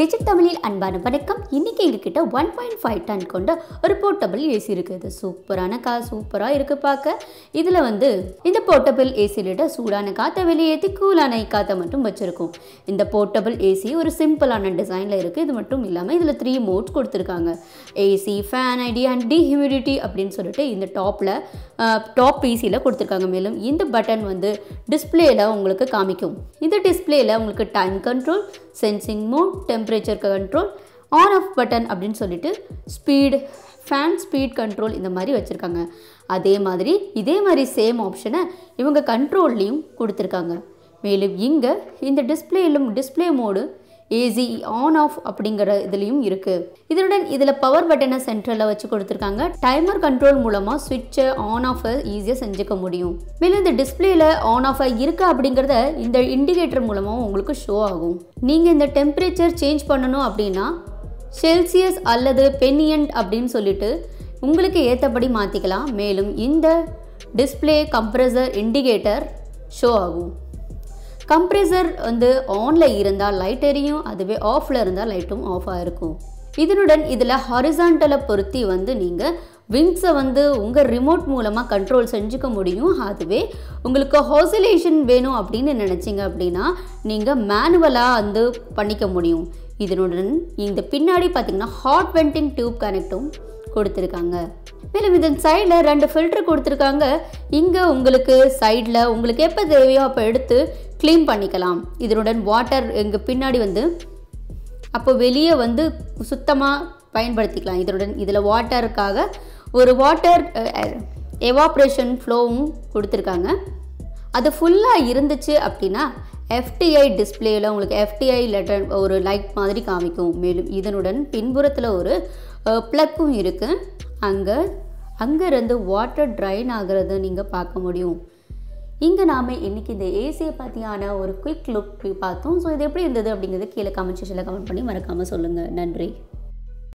Digit தமிழில் அன்பான வணக்கம். இன்றைக்கி எங்ககிட்ட ஒன் பாயிண்ட் ஃபைவ் டன் கொண்ட ஒரு போர்ட்டபிள் ஏசி இருக்குது. சூப்பரான கா சூப்பராக இருக்குது பார்க்க இதில் வந்து இந்த போர்ட்டபிள் ஏசியில சூடான காற்றை வெளியேற்றி கூலான காற்றை மட்டும் வச்சுருக்கோம். இந்த போர்ட்டபிள் ஏசி ஒரு சிம்பிளான டிசைனில் இருக்குது இது மட்டும் இல்லாமல் இதில் த்ரீ மோட்ஸ் கொடுத்துருக்காங்க. AC fan ID and dehumidity அப்படின்னு சொல்லிட்டு இந்த டாப்பில் டாப் பிசியில் கொடுத்துருக்காங்க. மேலும் இந்த பட்டன் வந்து டிஸ்பிளேயில் உங்களுக்கு காமிக்கும். இந்த டிஸ்பிளேயில் உங்களுக்கு time control sensing mode temperature control on off button அப்படின்னு சொல்லிட்டு ஸ்பீடு ஃபேன் ஸ்பீட் கண்ட்ரோல் இந்த மாதிரி வச்சுருக்காங்க. அதே மாதிரி இதே மாதிரி சேம் ஆப்ஷனை இவங்க கண்ட்ரோல்லையும் கொடுத்துருக்காங்க. மேலும் இங்கே இந்த டிஸ்பிளேயிலும் display mode AC on off அப்படிங்கிற இதுலேயும் இருக்குது இதனுடன் இதில் பவர் பட்டனை சென்டரில் வச்சு கொடுத்துருக்காங்க. டைமர் கண்ட்ரோல் மூலமாக சுவிட்சை ஆன் ஆஃப் ஈஸியாக செஞ்சுக்க முடியும். மேலும் இந்த டிஸ்பிளேல ஆன் ஆஃப் இருக்கா அப்படிங்கிறத இந்த இண்டிகேட்டர் மூலமாக உங்களுக்கு ஷோ ஆகும். நீங்கள் இந்த டெம்பரேச்சர் சேஞ்ச் பண்ணணும் அப்படின்னா செல்சியஸ் அல்லது பெனியன்ட் அப்படின்னு சொல்லிட்டு உங்களுக்கு ஏற்றபடி மாற்றிக்கலாம் மேலும் இந்த டிஸ்பிளே கம்ப்ரஸர் இண்டிகேட்டர் ஷோ ஆகும். கம்ப்ரெசர் வந்து ஆனில் இருந்தால் லைட் எரியும் அதுவே ஆஃபில் இருந்தால் லைட்டும் ஆஃப் இருக்கும். இதனுடன் இதில் ஹாரிசான்டலை பொருத்தி வந்து நீங்கள் விங்ஸை வந்து உங்கள் ரிமோட் மூலமாக கண்ட்ரோல் செஞ்சுக்க முடியும். அதுவே உங்களுக்கு ஹாசிலேஷன் வேணும் அப்படின்னு நினச்சிங்க அப்படின்னா நீங்கள் மேனுவலாக வந்து பண்ணிக்க முடியும். இதனுடன் இந்த பின்னாடி பார்த்தீங்கன்னா ஹாட் வெண்டிங் டியூப் கனெக்டும் கொடுத்துருக்காங்க. மேலும் இதன் சைடில் ரெண்டு ஃபில்டர் கொடுத்துருக்காங்க. இங்கே உங்களுக்கு சைடில் உங்களுக்கு எப்போ தேவையோ அப்போ எடுத்து க்ளீன் பண்ணிக்கலாம். இதனுடன் வாட்டர் எங்கள் பின்னாடி வந்து அப்போ வெளியே வந்து சுத்தமாக பயன்படுத்திக்கலாம். இதனுடன் இதில் வாட்டருக்காக ஒரு வாட்டர் எவாப்ரேஷன் ஃப்ளோவும் கொடுத்துருக்காங்க. அது ஃபுல்லாக இருந்துச்சு அப்படின்னா எஃப்டிஐ டிஸ்பிளேயில் உங்களுக்கு எஃப்டிஐ லெட்டர் ஒரு லைட் மாதிரி காமிக்கும். மேலும் இதனுடன் பின்புறத்தில் ஒரு ப்ளக்கும் இருக்குது அங்கே அங்கேருந்து வாட்டர் ட்ரைன் ஆகிறத நீங்கள் பார்க்க முடியும். இங்கே நாம் இன்றைக்கி இந்த ஏசியை பற்றியான ஒரு குயிக் லுக் பார்த்தோம். ஸோ இது எப்படி இருந்தது அப்படிங்கிறது கீழே கமெண்ட் செக்ஷனில் கமெண்ட் பண்ணி மறக்காமல் சொல்லுங்கள் நன்றி.